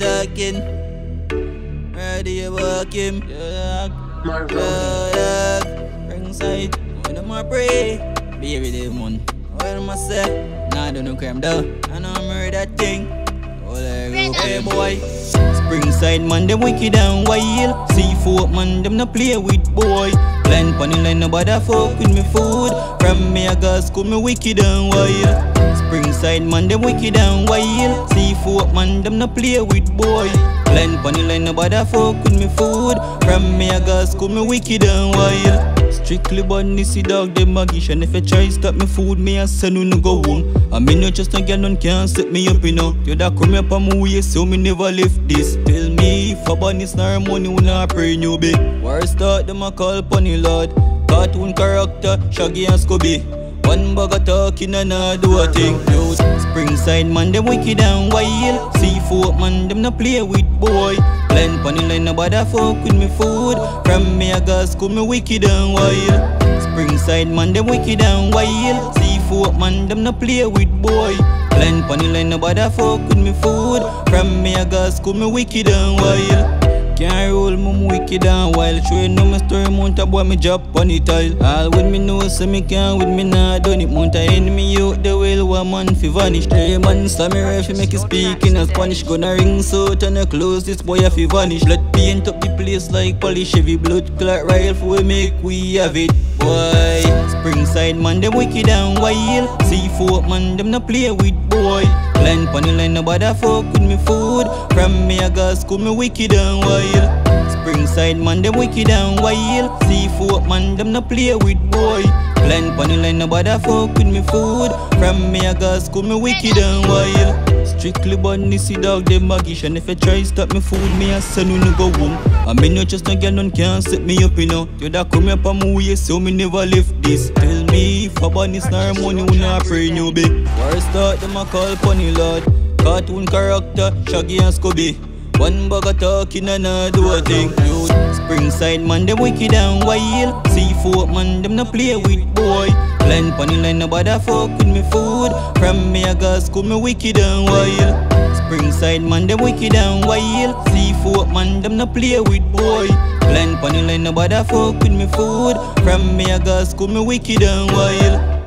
talking. Ready you walk him. Yeah, yeah, yeah. Ringside. When I'm a pray. Baby, the man. What am I say? Nah, I don't know crime though. I know I'm murder that thing. Oh, there you go, hey boy. Springside man, them wicked and wild. C4 man, them no play with boy. Line pon the line, nobody fuck with me food. From me, I got school, me wicked and wild. Springside man, them wicked and wild. C4 man, them no play with boy. Line pon the line, nobody fuck with me food. From me, I got school, me wicked and wild. Strictly bunny, see dog, them magish And if you try stop me food, me I send you no go home I mean you just don't get none can set me up, you know You that come up on my way, so me never left this Tell me if a bunny snare money, when I pray you be Worst thought, them a call pony lord Cartoon character, Shaggy and Scooby one of talking and I do a thing. Springside man, them wicked and wild. C4 man, them no play with boy. Pon the line, nobody fuck with me food. From me, I got school, me wicked and wild. Springside man, them wicked and wild. C4 man, them no play with boy. Pon the line, nobody fuck with me food. From me, I got school, me wicked and wild. Can't roll mum wicked and wild. Train no my story mount a boy me drop on the tile All with me know so me can with me nah done it Mount a enemy out the whale one man fi vanish. Three man slam me fi make it speak in a Spanish Gonna ring so turn a close this boy a fi vanish. Blood paint up the place like polish Heavy blood clot rifle we make we have it. Boy Springside man them wicked and wild. C4 man them no play with boy. Line pon the line, nobody fuck with me food. From me, I got school, me wicked and wild. Springside man, them wicked and wild. C4 man, them no play with boy. Line pon the line, nobody fuck with me food. From me, I got school, me wicked and wild. Strictly bunny, see dog, them magish And if you try stop me food, me I send you no go home I mean you just don't get none can set me up, you know You that come up on my way, so me never left this Tell me if a bunny snare money, we not pray you be Worst thought, them a call funny lord Cartoon character, Shaggy and Scooby one of talking and I do a thing. Springside man, them wicked and wild. C4 man, them no play with boy. Line pon the line, nobody fuck with me food. From me, I got school, me wicked and wild. Springside man, them wicked and wild. C4 man, them no play with boy. Line pon the line, nobody fuck with me food. From me, I got school, me wicked and wild